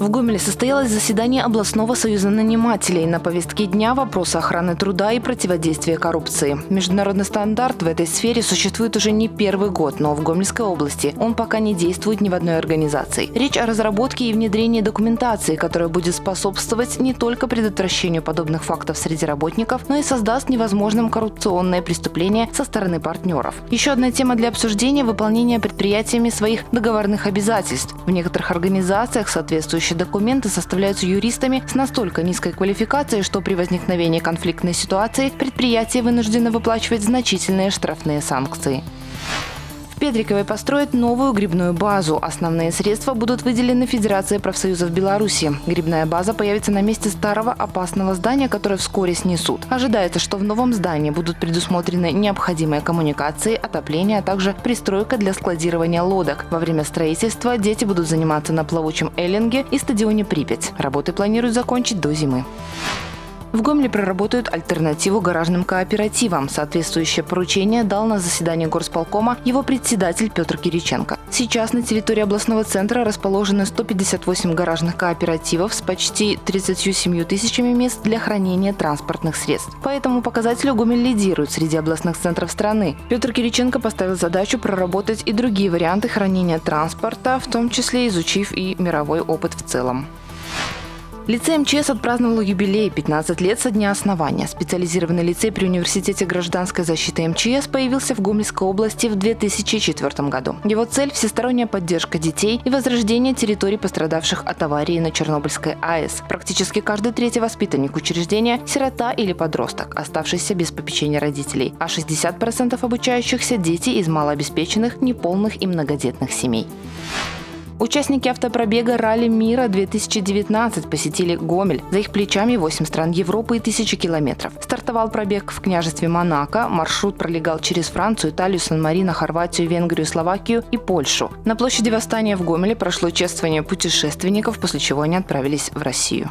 В Гомеле состоялось заседание областного союза нанимателей. На повестке дня вопросы охраны труда и противодействия коррупции. Международный стандарт в этой сфере существует уже не первый год, но в Гомельской области он пока не действует ни в одной организации. Речь о разработке и внедрении документации, которая будет способствовать не только предотвращению подобных фактов среди работников, но и создаст невозможным коррупционное преступление со стороны партнеров. Еще одна тема для обсуждения – выполнение предприятиями своих договорных обязательств. В некоторых организациях соответствующие Соответствующие документы составляются юристами с настолько низкой квалификацией, что при возникновении конфликтной ситуации предприятие вынуждено выплачивать значительные штрафные санкции. Педриковой построят новую грибную базу. Основные средства будут выделены Федерации профсоюзов Беларуси. Грибная база появится на месте старого опасного здания, которое вскоре снесут. Ожидается, что в новом здании будут предусмотрены необходимые коммуникации, отопление, а также пристройка для складирования лодок. Во время строительства дети будут заниматься на плавучем эллинге и стадионе «Припять». Работы планируют закончить до зимы. В Гомеле проработают альтернативу гаражным кооперативам. Соответствующее поручение дал на заседании горсполкома его председатель Петр Кириченко. Сейчас на территории областного центра расположены 158 гаражных кооперативов с почти 37 тысячами мест для хранения транспортных средств. По этому показателю Гомель лидирует среди областных центров страны. Петр Кириченко поставил задачу проработать и другие варианты хранения транспорта, в том числе изучив и мировой опыт в целом. Лицей МЧС отпраздновал юбилей 15 лет со дня основания. Специализированный лицей при Университете гражданской защиты МЧС появился в Гомельской области в 2004 году. Его цель – всесторонняя поддержка детей и возрождение территорий, пострадавших от аварии на Чернобыльской АЭС. Практически каждый третий воспитанник учреждения – сирота или подросток, оставшийся без попечения родителей, а 60% обучающихся – дети из малообеспеченных, неполных и многодетных семей. Участники автопробега «Ралли мира 2019» посетили Гомель. За их плечами 8 стран Европы и тысячи километров. Стартовал пробег в княжестве Монако. Маршрут пролегал через Францию, Италию, Сан-Марино, Хорватию, Венгрию, Словакию и Польшу. На площади Восстания в Гомеле прошло чествование путешественников, после чего они отправились в Россию.